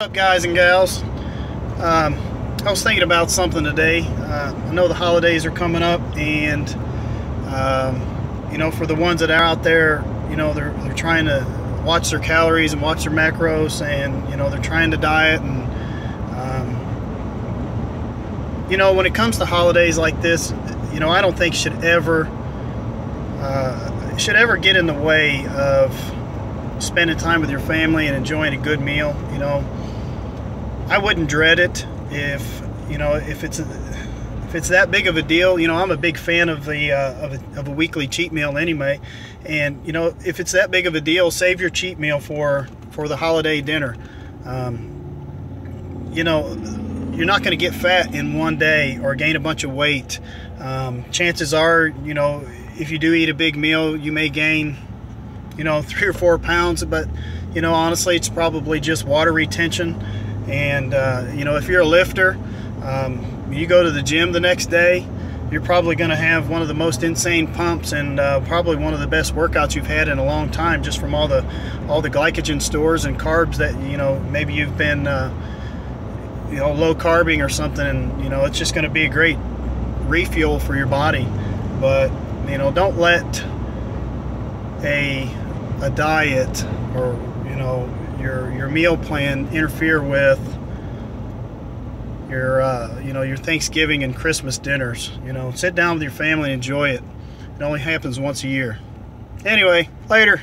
up guys and gals? Um, I was thinking about something today. Uh, I know the holidays are coming up and um, you know for the ones that are out there you know they're, they're trying to watch their calories and watch their macros and you know they're trying to diet and um, you know when it comes to holidays like this you know I don't think should ever uh, should ever get in the way of spending time with your family and enjoying a good meal you know I wouldn't dread it if you know if it's if it's that big of a deal. You know, I'm a big fan of the uh, of, a, of, a, weekly cheat meal anyway, and you know if it's that big of a deal, save your cheat meal for for the holiday dinner. Um, you know, you're not going to get fat in one day or gain a bunch of weight. Um, chances are, you know, if you do eat a big meal, you may gain, you know, three or four pounds. But you know, honestly, it's probably just water retention. And uh, you know, if you're a lifter, um, you go to the gym the next day, you're probably going to have one of the most insane pumps and uh, probably one of the best workouts you've had in a long time, just from all the all the glycogen stores and carbs that you know maybe you've been uh, you know low carbing or something, and you know it's just going to be a great refuel for your body. But you know, don't let a a diet or you know your your meal plan interfere with your uh, you know your Thanksgiving and Christmas dinners. You know, sit down with your family and enjoy it. It only happens once a year. Anyway, later.